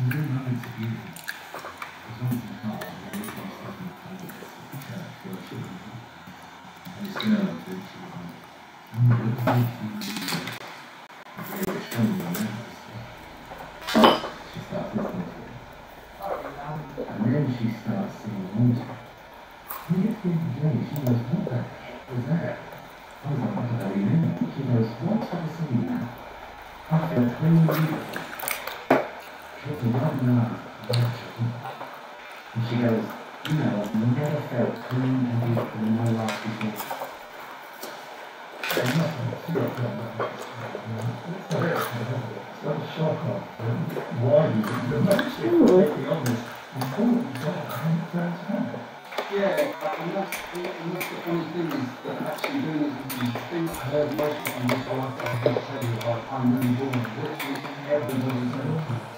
And then she starts singing music. And you one night. And she goes, you know, I've never felt clean and beautiful in my life before. Know. Oh. Yeah, and that's, and that's the funny thing is that actually doing with these things I heard most of them was I can tell you like I'm really which is everybody knows.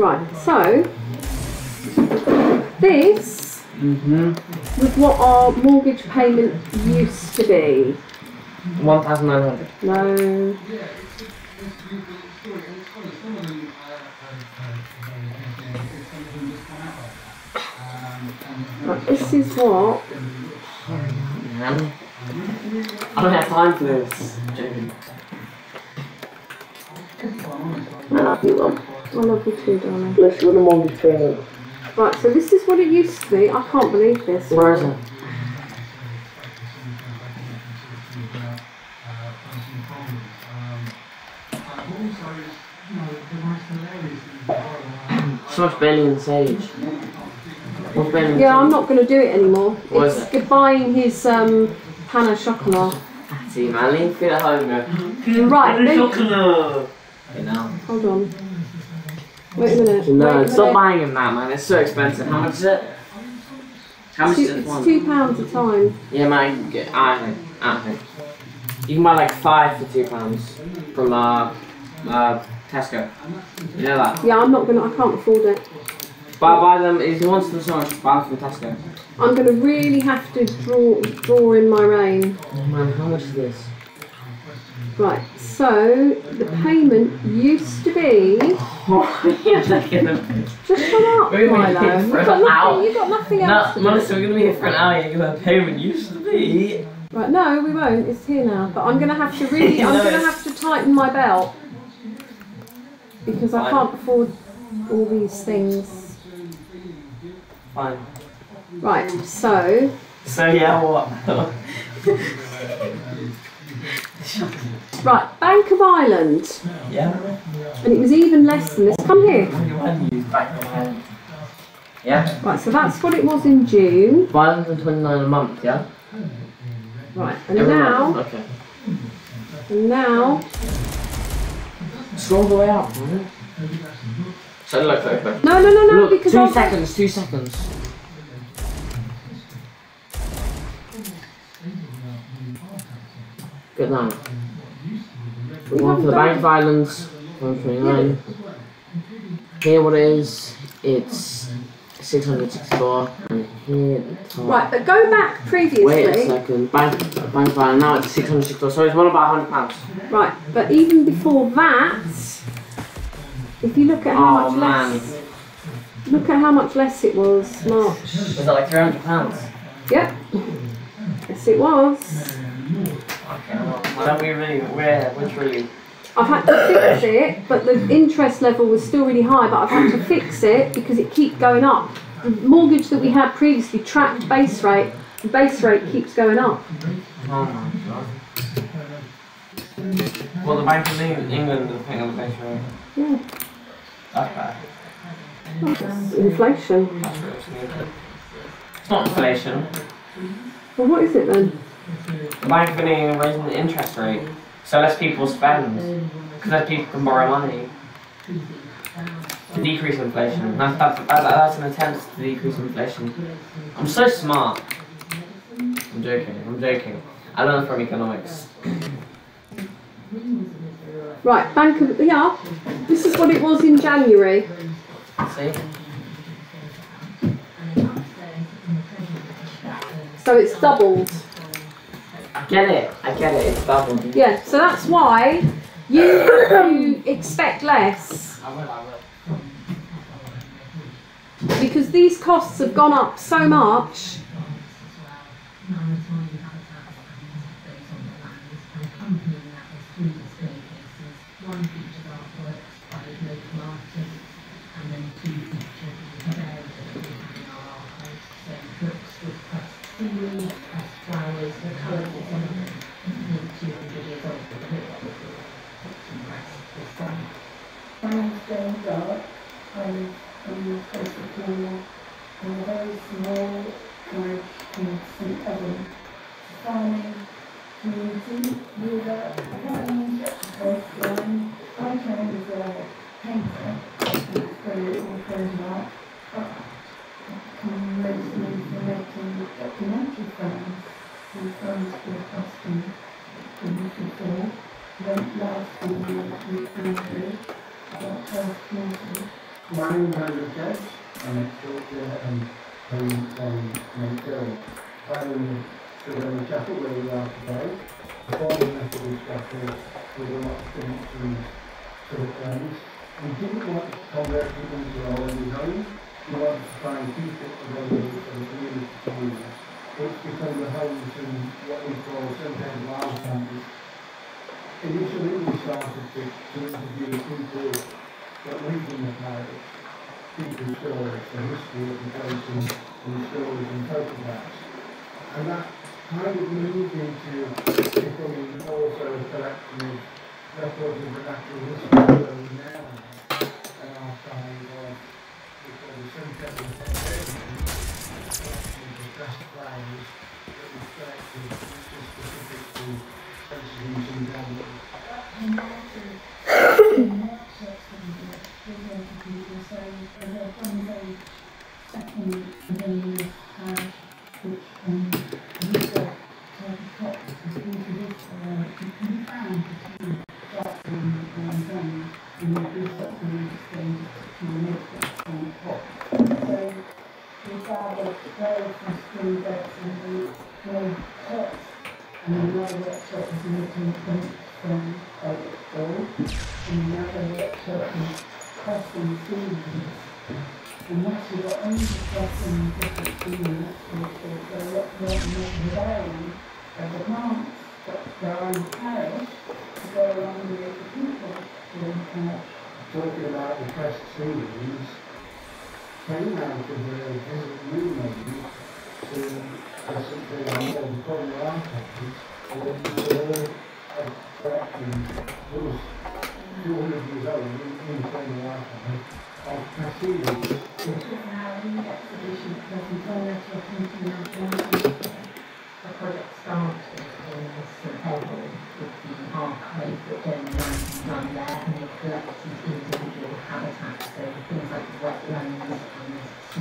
Right, so this Mm-hmm. was what our mortgage payment used to be. One thousand nine hundred. No, right, this is what. Man. I don't have time for this. Joking. I love you, Rob. I love you too, darling. Let's go to mortgage payment. Right, so this is what it used to be. I can't believe this. Where is it? So much Benny and Sage. What's Benny and Yeah, I'm not going to do it anymore. What is it's buying his um, pain au chocolat. See, man, leave food at home, go. Right, then, Okay, now. hold on. Wait a minute. No, wait a stop minute. buying him that, man. It's so expensive. How much is it? How much Two, is it it's one? two pounds a time. Yeah, man, get out of here. Out of here. You can buy like five for two pounds from uh, uh, Tesco. You know that? Yeah, I'm not gonna. I can't afford it. Buy, buy them, if you want them so much, buy them from Tesco. I'm gonna really have to draw draw in my rain. Oh man, how much is this? Right. So the payment used to be. You're taking them. Just shut up, We're Milo. gonna You've be for got an nothing. hour. You've got nothing else No, to Melissa, do. we're gonna be here for an hour. You're gonna payment used to be. Right. No, we won't. It's here now. But I'm gonna have to really. I'm No, gonna it's- have to tighten my belt because I Fine. can't afford all these things. Fine. Right. So. So yeah, what? Right. Bank of Ireland, yeah. and it was even less than this. Come here. Yeah. Right. So that's what it was in June. Five hundred twenty-nine a month. Yeah. Right. And Every now. month. Okay. And now. Scroll the way up. man. So look, look, look. No, no, no, no. Look, because two I'll- seconds, two seconds. Good night. We One for the haven't Bank of Ireland, 129. Here what it is, it's 664. And here the top. Right, but go back previously. Wait a second. Bank, Bank of Ireland, now it's 664. So it's one about £100. Right, but even before that, if you look at how Oh much man. less, look at how much less it was March. Was that like £300? Yep. Yes, it was. Okay, well, don't we really, we're, which really. I've had to fix it, but the interest level was still really high. But I've had to fix it because it keeps going up. The mortgage that we had previously tracked base rate. The base rate keeps going up. Oh my god. Well, the Bank of England is paying on the base rate. Yeah, That's bad. it's inflation. That's really. It's not inflation. Well, what is it then? The Bank of England raising the interest rate, so less people spend, because less people can borrow money. To decrease inflation. That's, that's, that, that's an attempt to decrease inflation. I'm so smart. I'm joking, I'm joking. I learned from economics. Right, Bank of yeah. This is what it was in January. See? So it's doubled. I get it, I get it, it's doubled. Yeah, so that's why you, you expect less. I will, I will. Because these costs have gone up so much. One featured artwork by local artists, and then two featured various in our archives. So books with pressed seaweed, pressed flowers, the colourful ornament, nearly 200 years old, but the book was pressed this summer. My name's Jane Darke. I'm from the coast of Cornwall. I'm a very small village in St Evan. It's a farming community with a farming coastline. I trained as a painter and also art, but become mostly for making documentary films. The films were costing before. Went last year with Andrew about twelve quarters. My name's Andrew Jess, I'm a sculptor and home um, maker. In the Chapel where we are today. The former Methodist Chapel with a lot of things sort of friends. We didn't want to convert people into our own home. We wanted to try and keep it available for the community to use. It's become the home to what we call sometimes wild families. Initially, we started to, to interview people that live in the parish, people's stories, the history of the place and, and stories and photographs. And that kind of moved into becoming also a collection of records of the natural history where we now have an archive of before the Sunset collection of pressed flowers that we collected which is specific to places in St. Albans. And another workshop is making from Ball, and another workshop is crossing seasons. And you've got only crossing different there's a lot more variety of the that grow in the parish to go along with the people who are talking about the seeds came out of the visit we made to on the archives I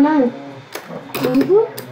know. from the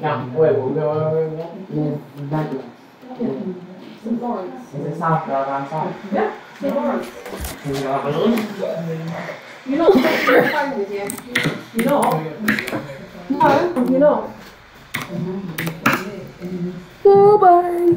Not, wait, we're going over again? Miss Douglas. St. Lawrence. Is it South Dog on South? Yeah, St. Lawrence. St. Lawrence. You know, you're fine with you. You know. No, you know. Goodbye.